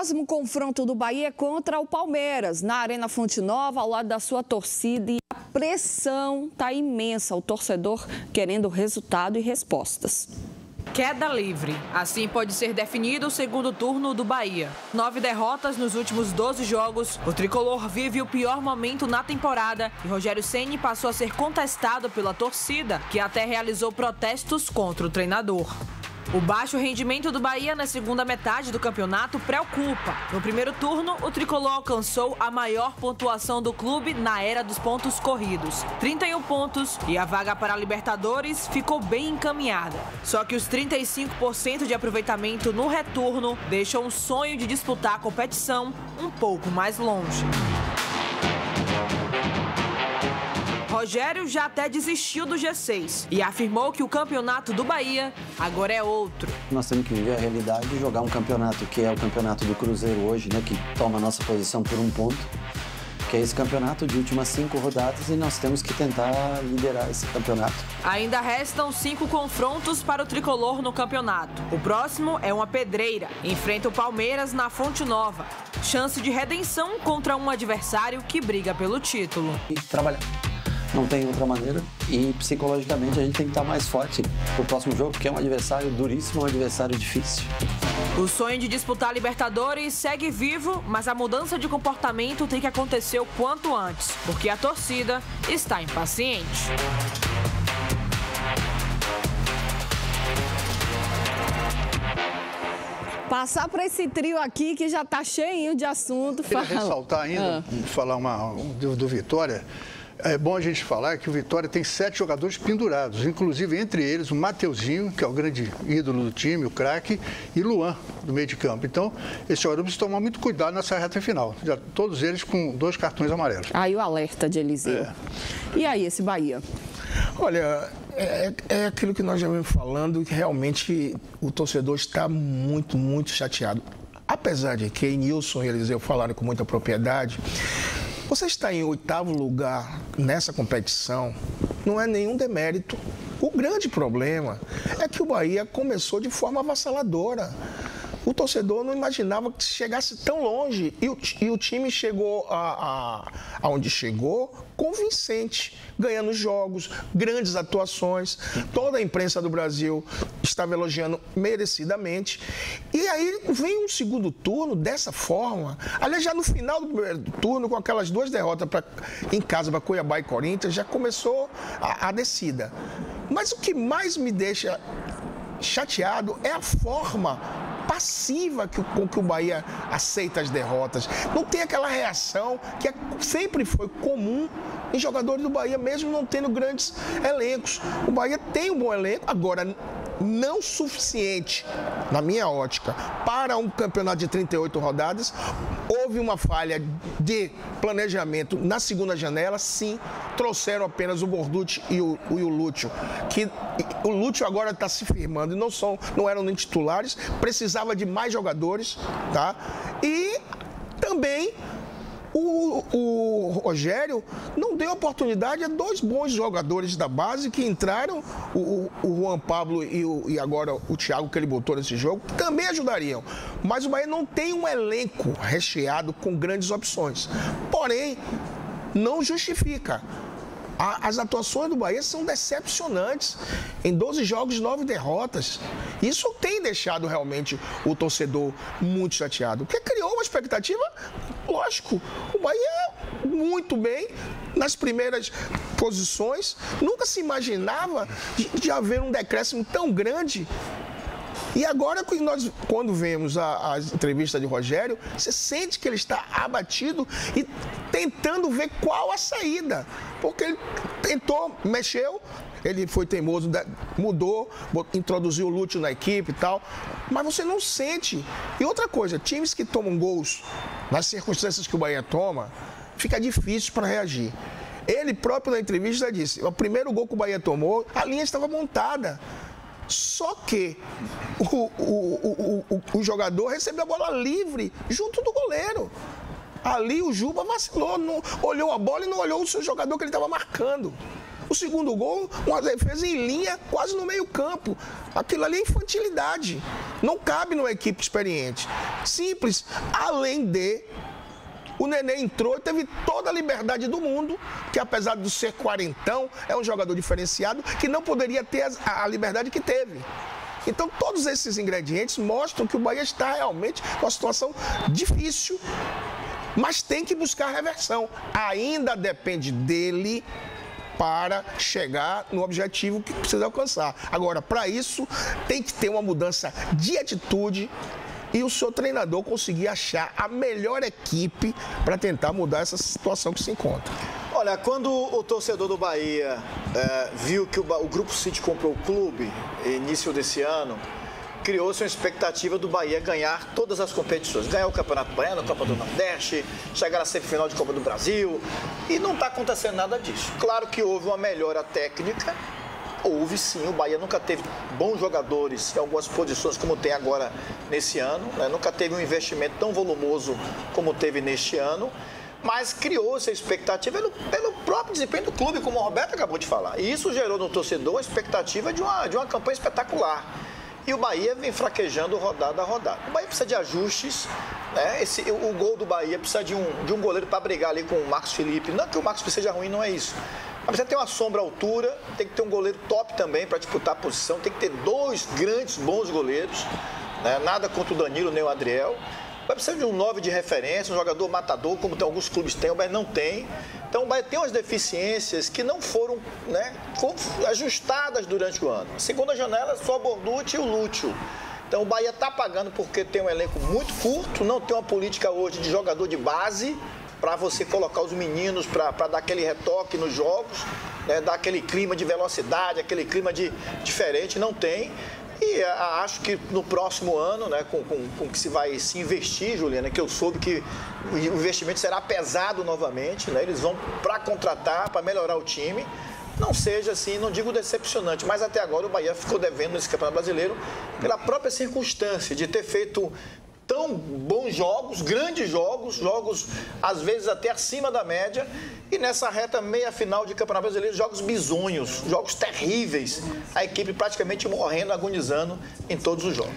próximo confronto do Bahia é contra o Palmeiras, na Arena Fonte Nova, ao lado da sua torcida. E a pressão está imensa, o torcedor querendo resultado e respostas. Queda livre. Assim pode ser definido o segundo turno do Bahia. Nove derrotas nos últimos 12 jogos. O tricolor vive o pior momento na temporada e Rogério Ceni passou a ser contestado pela torcida, que até realizou protestos contra o treinador. O baixo rendimento do Bahia na segunda metade do campeonato preocupa. No primeiro turno, o tricolor alcançou a maior pontuação do clube na era dos pontos corridos, 31 pontos, e a vaga para a Libertadores ficou bem encaminhada. Só que os 35% de aproveitamento no retorno deixam o sonho de disputar a competição um pouco mais longe. Rogério já até desistiu do G6 e afirmou que o campeonato do Bahia agora é outro. Nós temos que viver a realidade e jogar um campeonato que é o campeonato do Cruzeiro hoje, né, que toma a nossa posição por um ponto, que é esse campeonato de últimas cinco rodadas e nós temos que tentar liderar esse campeonato. Ainda restam cinco confrontos para o tricolor no campeonato. O próximo é uma pedreira, enfrenta o Palmeiras na Fonte Nova. Chance de redenção contra um adversário que briga pelo título. E trabalhar não tem outra maneira. E psicologicamente a gente tem que estar mais forte pro próximo jogo, porque é um adversário duríssimo, um adversário difícil. O sonho de disputar a Libertadores segue vivo, mas a mudança de comportamento tem que acontecer o quanto antes, porque a torcida está impaciente. Passar para esse trio aqui que já está cheinho de assunto. Queria ressaltar ainda, ah. falar uma, do, do Vitória. É bom a gente falar que o Vitória tem sete jogadores pendurados, inclusive entre eles o Mateuzinho, que é o grande ídolo do time, o craque, e Luan, do meio de campo. Então, esse jogador precisa tomar muito cuidado nessa reta final. Já, todos eles com dois cartões amarelos. Aí o alerta de Eliseu. É. E aí, esse Bahia? Olha, é, é aquilo que nós já vimos falando, que realmente o torcedor está muito, muito chateado. Apesar de que Nilson e Eliseu falaram com muita propriedade, você está em oitavo lugar nessa competição, não é nenhum demérito. O grande problema é que o Bahia começou de forma avassaladora o torcedor não imaginava que chegasse tão longe. E o, e o time chegou a, a, aonde chegou convincente, ganhando jogos, grandes atuações. Toda a imprensa do Brasil estava elogiando merecidamente. E aí vem um segundo turno dessa forma. Aliás, já no final do primeiro turno, com aquelas duas derrotas pra, em casa para Cuiabá e Corinthians, já começou a, a descida. Mas o que mais me deixa chateado é a forma passiva que, com que o Bahia aceita as derrotas. Não tem aquela reação que é, sempre foi comum em jogadores do Bahia, mesmo não tendo grandes elencos. O Bahia tem um bom elenco, agora não suficiente, na minha ótica, para um campeonato de 38 rodadas. Houve uma falha de planejamento na segunda janela, sim, trouxeram apenas o Borducci e o, e o Lúcio, que o Lúcio agora está se firmando e não, são, não eram nem titulares, precisava de mais jogadores, tá? E também o, o, Rogério não deu oportunidade a dois bons jogadores da base que entraram, o, o Juan Pablo e, o, e, agora o Thiago que ele botou nesse jogo, também ajudariam. Mas o Bahia não tem um elenco recheado com grandes opções. Porém, não justifica as atuações do Bahia são decepcionantes. Em 12 jogos, 9 derrotas. Isso tem deixado realmente o torcedor muito chateado. Porque criou uma expectativa, lógico, o Bahia muito bem nas primeiras posições. Nunca se imaginava de, de haver um decréscimo tão grande e agora, nós, quando vemos a, a, entrevista de Rogério, você sente que ele está abatido e tentando ver qual a saída. Porque ele tentou, mexeu, ele foi teimoso, mudou, introduziu o Lúcio na equipe e tal, mas você não sente. E outra coisa, times que tomam gols nas circunstâncias que o Bahia toma, fica difícil para reagir. Ele próprio na entrevista disse: o primeiro gol que o Bahia tomou, a linha estava montada. Só que o, o, o, o, jogador recebeu a bola livre junto do goleiro. Ali o Juba vacilou, não, olhou a bola e não olhou o seu jogador que ele estava marcando. O segundo gol, uma defesa em linha, quase no meio-campo. Aquilo ali é infantilidade. Não cabe numa equipe experiente. Simples. Além de o Nenê entrou e teve toda a liberdade do mundo, que apesar de ser quarentão, é um jogador diferenciado, que não poderia ter a, liberdade que teve. Então, todos esses ingredientes mostram que o Bahia está realmente com uma situação difícil, mas tem que buscar reversão. Ainda depende dele para chegar no objetivo que precisa alcançar. Agora, para isso, tem que ter uma mudança de atitude e o seu treinador conseguir achar a melhor equipe para tentar mudar essa situação que se encontra. Olha, quando o torcedor do Bahia é, viu que o, o, Grupo City comprou o clube início desse ano, criou-se uma expectativa do Bahia ganhar todas as competições. Ganhar o Campeonato Baiano, o Copa do Nordeste, chegar à semifinal de Copa do Brasil. E não está acontecendo nada disso. Claro que houve uma melhora técnica, Houve sim, o Bahia nunca teve bons jogadores em algumas posições como tem agora nesse ano, né? nunca teve um investimento tão volumoso como teve neste ano, mas criou-se a expectativa pelo, pelo, próprio desempenho do clube, como o Roberto acabou de falar. E isso gerou no torcedor a expectativa de uma, de uma campanha espetacular. E o Bahia vem fraquejando rodada a rodada. O Bahia precisa de ajustes. Né? Esse, o, o gol do Bahia precisa de um, de um goleiro para brigar ali com o Marcos Felipe. Não que o Marcos Felipe seja ruim, não é isso. Mas precisa ter uma sombra altura, tem que ter um goleiro top também para disputar a posição, tem que ter dois grandes bons goleiros, né? nada contra o Danilo nem o Adriel. Vai precisar de um 9 de referência, um jogador matador, como tem, alguns clubes têm, Bahia não tem. Então o Bahia tem umas deficiências que não foram né, ajustadas durante o ano. Segunda janela, só o Borducci e o Lúcio. Então o Bahia está pagando porque tem um elenco muito curto, não tem uma política hoje de jogador de base para você colocar os meninos para dar aquele retoque nos jogos, né, dar aquele clima de velocidade, aquele clima de diferente, não tem. E acho que no próximo ano, né, com, com, com, que se vai se investir, Juliana, que eu soube que o investimento será pesado novamente, né, eles vão para contratar, para melhorar o time. Não seja assim, não digo decepcionante, mas até agora o Bahia ficou devendo nesse Campeonato Brasileiro pela própria circunstância de ter feito tão bons jogos, grandes jogos, jogos às vezes até acima da média. E nessa reta meia final de Campeonato Brasileiro, jogos bizonhos, jogos terríveis. A equipe praticamente morrendo, agonizando em todos os jogos.